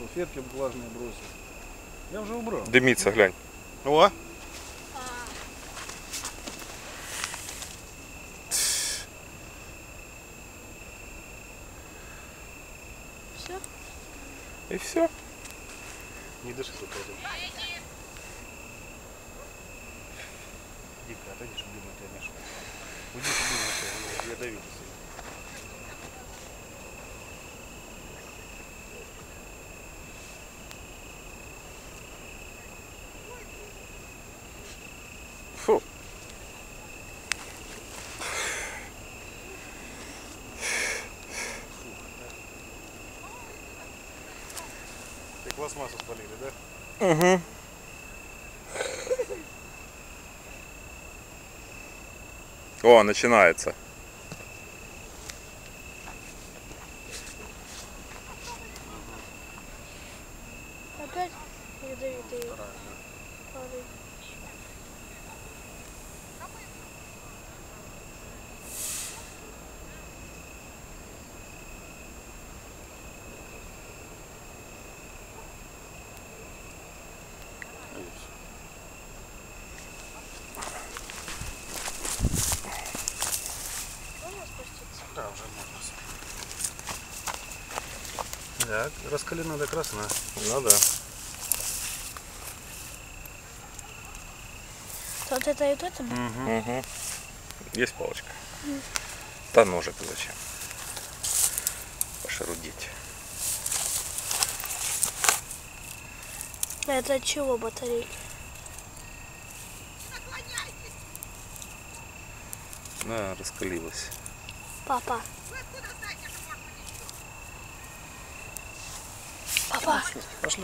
Салфетки влажные бросил. Я уже убрал. Диміться, глянь. О! Все? І все. Не дыши тут. Иди, отойди, чтобы дым тебя не шел. Уйди, чтобы дым не шел, ядовитый. Ты пластмассу спалили, да? Угу. О, начинается. Опять ядовитые пары. Так, раскалена до красна. Ну да. Вот это и вот это? Угу. Есть палочка? Та ножик зачем? Пошарудить. Это от чего батарейки? Да, раскалилась. Папа. Папа. Пошли.